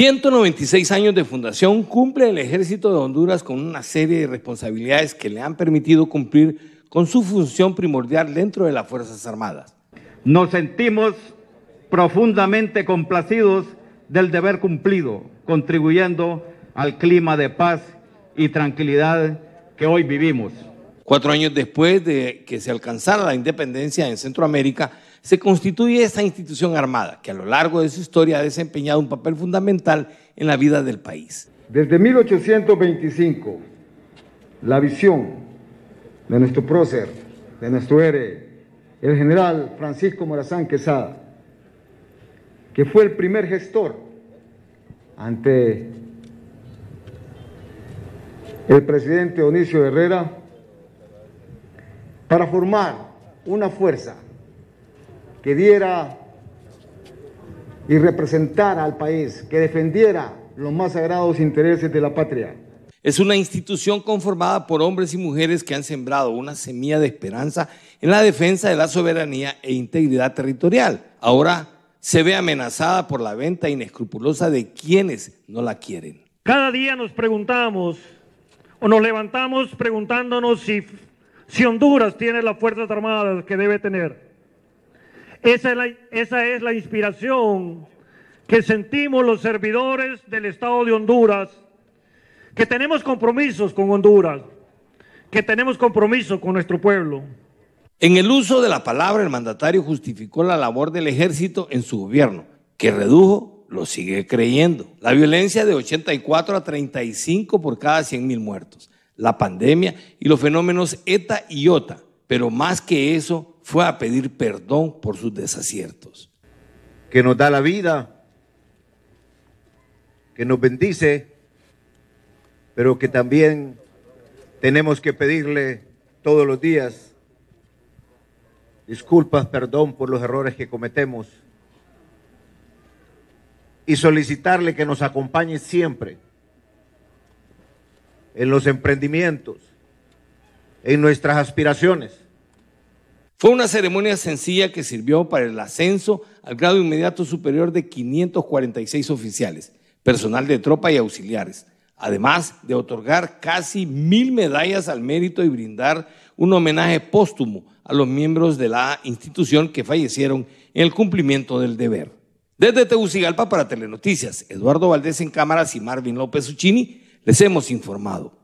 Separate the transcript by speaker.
Speaker 1: 196 años de fundación cumple el ejército de Honduras con una serie de responsabilidades que le han permitido cumplir con su función primordial dentro de las Fuerzas Armadas.
Speaker 2: Nos sentimos profundamente complacidos del deber cumplido, contribuyendo al clima de paz y tranquilidad que hoy vivimos.
Speaker 1: Cuatro años después de que se alcanzara la independencia en Centroamérica, se constituye esta institución armada que a lo largo de su historia ha desempeñado un papel fundamental en la vida del país.
Speaker 3: Desde 1825, la visión de nuestro prócer, de nuestro héroe, el general Francisco Morazán Quesada, que fue el primer gestor ante el presidente Onicio Herrera para formar una fuerza que diera y representara al país, que defendiera los más sagrados intereses de la patria.
Speaker 1: Es una institución conformada por hombres y mujeres que han sembrado una semilla de esperanza en la defensa de la soberanía e integridad territorial. Ahora se ve amenazada por la venta inescrupulosa de quienes no la quieren.
Speaker 4: Cada día nos preguntamos o nos levantamos preguntándonos si, si Honduras tiene las Fuerzas Armadas que debe tener. Esa es, la, inspiración que sentimos los servidores del Estado de Honduras, que tenemos compromisos con Honduras, que tenemos compromiso con nuestro pueblo.
Speaker 1: En el uso de la palabra, el mandatario justificó la labor del ejército en su gobierno, que redujo, lo sigue creyendo, la violencia de 84 a 35 por cada 100 mil muertos, la pandemia y los fenómenos ETA y OTA, pero más que eso, fue a pedir perdón por sus desaciertos.
Speaker 5: Que nos da la vida, que nos bendice, pero que también tenemos que pedirle todos los días disculpas, perdón por los errores que cometemos y solicitarle que nos acompañe siempre en los emprendimientos, en nuestras aspiraciones
Speaker 1: fue una ceremonia sencilla que sirvió para el ascenso al grado inmediato superior de 546 oficiales, personal de tropa y auxiliares, además de otorgar casi mil medallas al mérito y brindar un homenaje póstumo a los miembros de la institución que fallecieron en el cumplimiento del deber. Desde Tegucigalpa para Telenoticias, Eduardo Valdés en cámaras y Marvin López Uccini, les hemos informado.